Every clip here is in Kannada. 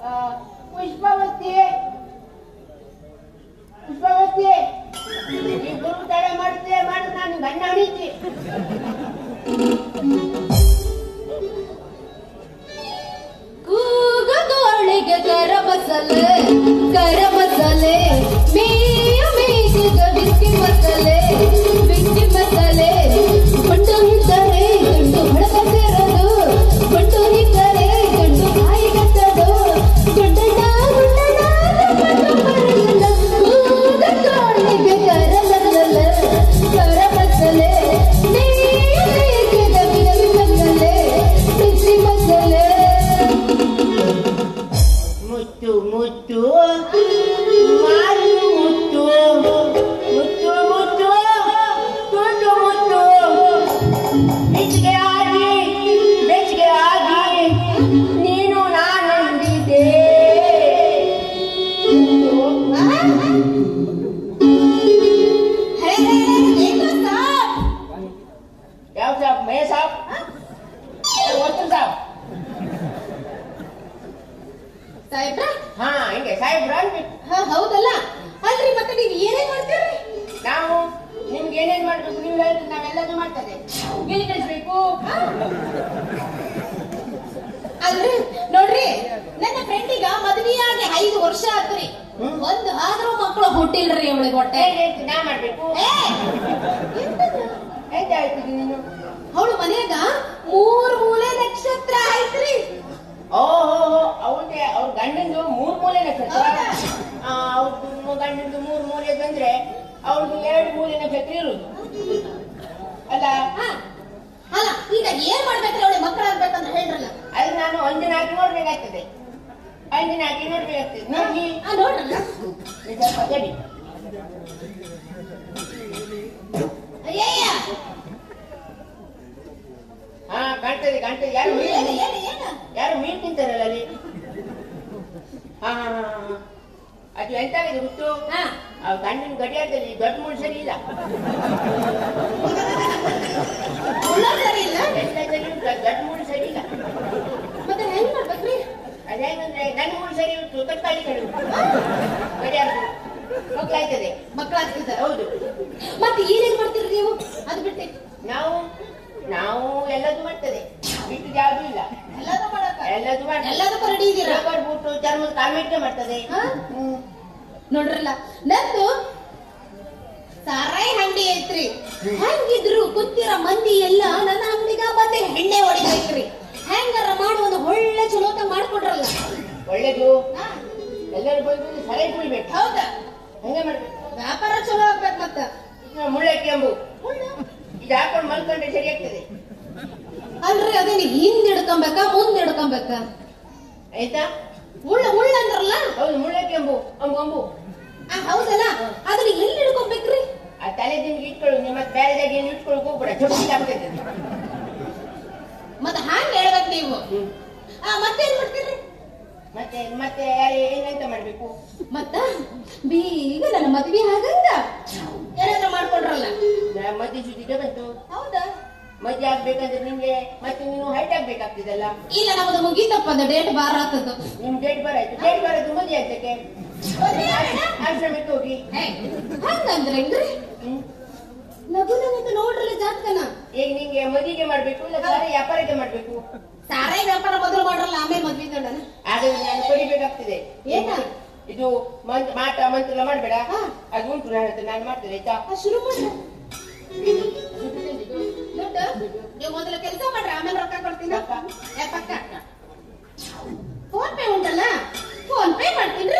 呃为什么 ಕಳಿಸ್ಬೇಕು ಅಲ್ರಿ ನೋಡ್ರಿ ನನ್ನ ಫ್ರೆಂಡಿಗ ಮದ್ವಿಯಾಗಿ ಐದು ವರ್ಷ ಆತ್ರಿ. ಒಂದು ಆದ್ರೂ ಮಕ್ಕಳು ಹುಟ್ಟಿಲ್ರಿ ಅವಳಿಗೆ ಹೊಟ್ಟೆ. ನಾ ಮಾಡ್ಬೇಕು. ಅವಳು ಮನೆಯಾಗ ಮೂರ್ ಮೂಲೆ ನಕ್ಷತ್ರ ಆಯ್ತ್ರಿ ಓಹೋ ಅವ್ರಿಗೆ ಅವ್ರ ಗಂಡಂದು ಮೂರ್ ಮೂಲೆ ನಕ್ಷತ್ರ. ಅವ್ರದ್ದು ಗಂಡಂದು ಮೂರ್ ಮೂಲೆ ಬಂದ್ರೆ ಅವ್ರದ್ದು ಎರಡು ಮೂಲೆ ನಕ್ಷತ್ರ ಇರುದು ಅಲ್ಲ ಹಾ. ಅಲ್ಲ ಈಗ ಏನ್ ಮಾಡ್ಬೇಕ್ರಿ ಅವಳಿಗೆ ಮಕ್ಕಳು ಆಗ್ಬೇಕಂತ ಹೇಳ್ರಲ್ಲ ಅದು ನಾನು ಒಂದಿನ ಹಾಕಿ ನೋಡ್ಬೇಕಾಗ್ತದೆ ಒಂದಿನ ಹಾಕಿ ನೋಡ್ಬೇಕಾಗ್ತದೆ ನೋಡಿ. ಗಡಿ ಹಾ ಕಾಣ್ತದೆ ಕಾಣ್ತದೆ. ಯಾರು ಯಾರು ಮೀನು ತಿಂತಾರಲ್ಲ ಅಲ್ಲಿ? ಹಾ ಹಾ ಹಾ ಹಾ. ಅದು ಎಂತಾಗಿದೆ ಗೊತ್ತು? ಹಾ. ಆ ಗಂಡಿನ ಗಡಿಯಾರದಲ್ಲಿ ದೊಡ್ಡ ಮುಳ್ಳು ಸರಿ ಇಲ್ಲ. ಸರಿ ಇಲ್ಲ ಎಲ್ಲದಲ್ಲಿ ಉಂಟು, ಅದು ದೊಡ್ಡ ಮುಳ್ಳು ಸರಿ ಇಲ್ಲ ಮತ್ತೆ ಹೆಂಗ್ ಮಾಡ್ಬೇಕ್ರಿ ಅದೇನಂದ್ರೆ ನನ್ನ ಮುಳ್ಳು ಸರಿ ಉಂಟು ತಕ್ಕಾಲಿ ಕಡೆ ಉಂಟು ಗಡಿಯಾರ ಮಕ್ಕಳಾಯ್ತದೆ ಮಕ್ಕಳಾಗ್ತಿದ್ದಾರೆ ಹೌದು ಮತ್ತೆ ಏನೇನ್ ಮಾಡ್ತೀರಿ ನೀವು ಅದು ಬಿಟ್ಟು ನಾವು ನಾವು ಎಲ್ಲದೂ ಮಾಡ್ತದೆ ಇಲ್ಲ. ಎಲ್ಲದೂ ಮಾಡಕ ಎಲ್ಲದೂ ಮಾಡ್ತದೆ ಎಲ್ಲದಕ್ಕೂ ರೆಡಿ ಇದೀರಾ? ಬೂಟು ಚರ್ಮದ ಕಾಲ್ಮೆಟ್ಗೆ ಮಾಡ್ತದೆ? ನೋಡ್ರಲ್ಲ. ನಂದು ಸಾರಾಯಿ ಹಂಡಿ ಐತ್ರಿ. ಹೆಂಗಿದ್ರು ಕೂತಿರೋ ಮಂದಿ ಎಲ್ಲ ನನ್ನ ಅಂಗಡಿಗ ಬಂದು ಎಣ್ಣೆ ಹೊಡಿದೈತ್ರಿ ಹೆಂಗಾರ ಮಾಡಿ ಒಂದು ಒಳ್ಳೆ ಚಲೋತ ಮಾಡ್ಕೊಡ್ರಲ್ಲ ಒಳ್ಳೇದು. ಹಾ? ಎಲ್ಲರೂ ಬಂದು ಸರೈ ಕುಯ್ಬೇಕು ಹೌದಾ? ಹಂಗೆ ಮಾಡ್ಬೇಕು. ವ್ಯಾಪಾರ ಚಲೋ ಆಗ್ಬೇಕು ಮತ್ತ. ಮುಳ್ಳೆ ಕೆಂಬು ಇದು ಹಾಕೊಂಡು ಮಲ್ಕೊಂಡ್ರೆ ಸರಿ ಆಗ್ತದೆ. ಅಲ್ರಿ ಅದೇನು ಹಿಂದ್ ಹಿಡ್ಕೊಂಬೇಕ ಮುಂದ್ ಹಿಡ್ಕೊಂಬೇಕ? ಆಯ್ತಾ? ಮುಳ್ಳ ಮುಳ್ಳ ಅಂದ್ರಲ್ಲ? ಹೌದು ಮುಳ್ಳಕ್ಕಿ ಅಂಬು ಅಂಬು ಅಂಬು. ಆ, ಹೌದಲ್ಲ? ಅದನ್ನ ಎಲ್ಲಿ ಹಿಡ್ಕೊಬೇಕ್ರಿ? ಆ ತಲೆ ನಿಮ್ಗೆ ಇಟ್ಕೊಳ್ಳು ನಿಮ್ಮ ಮತ್ತೆ ಬೇರೆದಾಗ ಏನು ಇಟ್ಕೊಳಕ್ ಹೋಗ್ಬೇಡ. ಚೊಟ್ಟಿ ಆಗ್ತದೆ ಮತ್ತ ಹಾಗೆ ಹೇಳ್ಬೇಕು ನೀವು? ಆ, ಏನ್ ಮಾಡ್ತೀರಿ? ಮತ್ತೆ ಮತ್ತೆ ಯಾರು ಏನಂತ ಮಾಡ್ಬೇಕು? ಮತ್ತ? ಬೀಗ ನನ್ನ ಮದ್ವೆ ಆಗಂಗ? ಏನಾದ್ರೂ ಮಾಡ್ಕೊಂಡ್ರಲ್ಲ? ಮದ್ವೆ ಜೊತೆಗೆ ಬಂತು ಹೌದಾ? ಮದ್ವೆ ಆಗ್ಬೇಕಂದ್ರೆ ನಿಮ್ಗೆ ಮತ್ತೆ ನೀನು ಹೈಟ್ ಆಗ್ಬೇಕಾಗ್ತದಲ್ಲ? ಇಲ್ಲ ನಮ್ಮದು ಮುಗೀತಪ್ಪ ಅದು ಡೇಟ್ ಬಾರ ಆತದ್ದು. ನಿಮ್ ಡೇಟ್ ಬರಾಯ್ತು ಡೇಟ್ ಬರೋದು ಮದುವೆ ಆಗ್ತಕ್ಕೆ? ಆಶ್ರಮಕ್ಕೆ ಹೋಗಿ. ಹಂಗಂದ್ರೆ ಹೆಂಗ್ರಿ? ಅಂತ ನೋಡ್ರಲ್ಲ ಜಾತಕನ. ಈಗ ನಿಂಗೆ ಮದುವೆಗೆ ಮಾಡ್ಬೇಕು ಇಲ್ಲ ಬೇರೆ ವ್ಯಾಪಾರಕ್ಕೆ ಮಾಡ್ಬೇಕು? ಸಾರೆ ವ್ಯಾಪಾರ ಮೊದಲು ಮಾಡ್ರಲ್ಲ ಆಮೇಲೆ ಮದ್ವೆ ದೊಡ್ಡನ ಹಾಗಾದ್ರೆ ನಾನು ಕೊಡಿಬೇಕಾಗ್ತದೆ ಏನ? ಇದು ಮಂತ್ ಮಾಟ ಮಂತ್ರ ಮಾಡ್ಬೇಡ. ಅದು ಉಂಟು ನನ್ನ ನಾನು ಮಾಡ್ತೇನೆ ಆಯ್ತಾ? ಶುರು ದುಡ್ಡು ನೀವು ಮೊದಲು ಕೆಲಸ ಮಾಡ್ರಿ ಆಮೇಲೆ ರೊಕ್ಕ ಕೊಡ್ತೀನಿ? ಪಕ್ಕ. ಫೋನ್ ಪೇ ಉಂಟಲ್ಲ? ಫೋನ್ ಪೇ ಮಾಡ್ತೀನಿ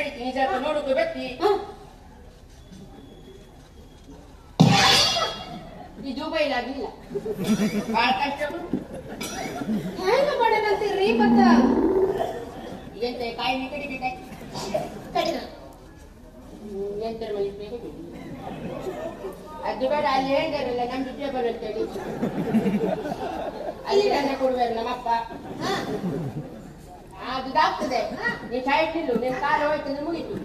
ಕಡಿತೀನಿ ಸ್ವಲ್ಪ ನೋಡುಕು ಬೆತ್ತಿ ಹ. ಈ ದುಬೈಲ್ ಆಗಿಲ್ಲ ಬಹಳ ಕಷ್ಟ ಹ್ಯಾಂಗ ಮಾಡದಂತೀರ್ರಿ ಮತ್ತ ಎಂತ ಕಾಯಿ ಕಡಿಬೇಕಾಯ್ತು ಕಡಿನ ಎಂತರ ಮಲಿಸ್ಬೇಕು ಅದು ಬೇಡ ಅಲ್ಲಿ ಹೇಳಿದಾರಲ್ಲ ನಮ್ ಜೊತೆ ಬರುತ್ತೇಳಿ ಅಲ್ಲಿ ನನ್ನ ಕೊಡುವರು ನಮ್ಮಪ್ಪ ಹಾ ಅದು ದಾಗ್ತದೆ ನೀನ್ ಸೈಡ್ ನಿಲ್ಲು ನಿನ್ ಕಾಲು ಹೋಯ್ತಂದ್ರೆ ಮುಗೀತು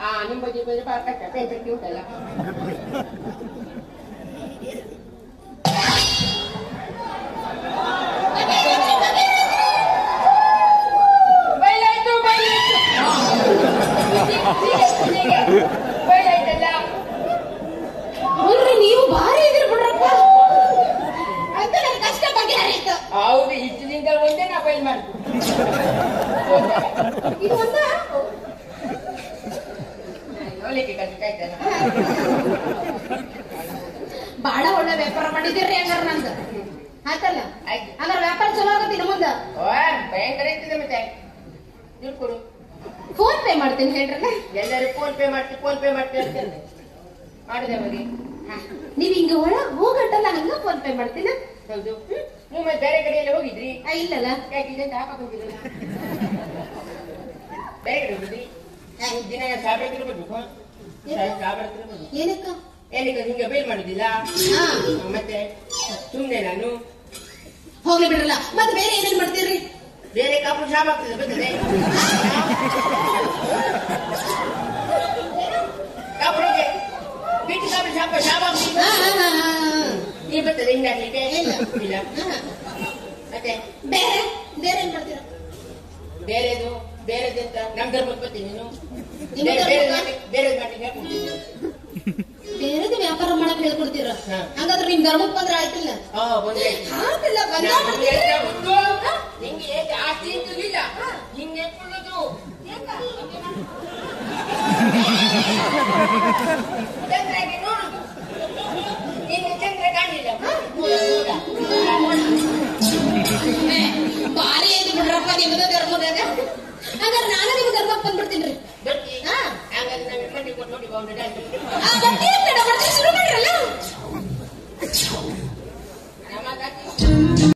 ಆ ನಿಮ್ ಬಗ್ಗೆ ಬಂದ್ರೆ ಬಹಳ ಕಷ್ಟ ಪೇಂಟಕ್ಕೆ ಉಂಟಲ್ಲ ಬೈಲಾಯ್ತು ಬೈಲಾಯ್ತು ಬೈಲಾಯ್ತಲ್ಲ ನೋಡ್ರಿ ನೀವು ಭಾರಿ ಇದ್ರಿ ಬಿಡ್ರಪ್ಪ ಅಂತ ನನ್ನ ಕಷ್ಟ ಬಗೆಹರಿತು ಹೌದು ಬೈಲ್ ಮಾಡ್ತು ಇದು ಒಂದ? ಬಾಳ ಒಳ್ಳೆ ವ್ಯಾಪಾರ ಮಾಡಿದಿರ್ರಿ ಹಂಗಾರ ನಂದು. ಆಯ್ತಲ್ಲ? ಆಯ್ತು. ಹಂಗಾರ ವ್ಯಾಪಾರ ಚಲೋ ಆಗತ್ತಿನ ಮುಂದ? ಭಯಂಕರ ಇರ್ತದೆ ಮತ್ತೆ. ದುಡ್ಡು ಕೊಡು. ಫೋನ್ ಪೇ ಮಾಡ್ತೀನಿ ಹೇಳ್ರಲ್ಲ ಎಲ್ಲರೂ ಫೋನ್ ಪೇ ಮಾಡ್ತಿ ಫೋನ್ ಪೇ ಮಾಡ್ತಿ ಅಂತ. ಮಾಡಿದೆ ಅವರಿಗೆ ನೀವ್ ಹಿಂಗ ಒಳಗ್ ಹೋಗಟ್ಟಲ್ಲ ಹಂಗ ಫೋನ್ ಪೇ ಮಾಡ್ತೀನ? ಹೌದು. ನೀವು ಮತ್ತೆ ಬೇರೆ ಎಲ್ಲ ಹೋಗಿದ್ರಿ? ಇಲ್ಲಲ್ಲ. ಯಾಕೆ ಇದೆ ಅಂತ ಹಾಕಕ್ ಹೋಗಿದ್ರಲ್ಲ? ಬೇರೆ ಕಡೆ ಹೋಗಿದ್ರಿ? ದಿನ ಸಾವಿರ ಬರ್ಬೇಕು ಸಾವಿರ ಬರ್ಬೇಕು ಏನಕ್ಕ? ಏನಕ್ಕೆ? ನಿಮ್ಗೆ ಬೈಲ್ ಮಾಡುದಿಲ್ಲ ಹಾ. ಮತ್ತೆ? ಸುಮ್ನೆ ನಾನು? ಹೋಗ್ಲಿ ಬಿಡ್ರಲ್ಲ. ಮತ್ತೆ ಬೇರೆ ಏನೇನ್ ಮಾಡ್ತೀರಿ? ಬೇರೆ ಕಾಪು ಶಾಪ್ ಆಗ್ತದೆ ಬರ್ತದೆ. ಬಿಟ್ಟು ಕಾಪು ಶಾಪ ಶಾಪ್ ಆಗ್ತದೆ ಹಾ, ಹಾ, ಹಾ, ಹಾ. ನೀ ಬರ್ತದೆ ಹಿಂಗಾಗ್ಲಿಕ್ಕೆ ಇಲ್ಲ. ಇಲ್ಲ. ಮತ್ತೆ ಬೇರೆ ಬೇರೆ ಏನ್ ಮಾಡ್ತೀರ ಬೇರೆದು ಬೇರೆದು ಅಂತ ನಮ್ ಧರ್ಮಕ್ಕೆ ಬರ್ತೀನಿ ನೀನು ಬೇರೆ ಧರ್ಮಕ್ಕ? ಬೇರೆದು ವ್ಯಾಪಾರ ಮಾಡಕ್ ಹೇಳ್ಕೊಡ್ತೀರ ಹಾಗಾದ್ರೆ ನಿಮ್ ಧರ್ಮಕ್ ಬಂದ್ರೆ ಆಯ್ತಿಲ್ಲ ನಿಂಗೆ ಆಸ್ತಿ ಇರ್ಲಿಲ್ಲ ಹಿಂಗೆ ಎತ್ಕೊಳ್ಳೋದು ಚಂದ್ರಗೆ Ah, already.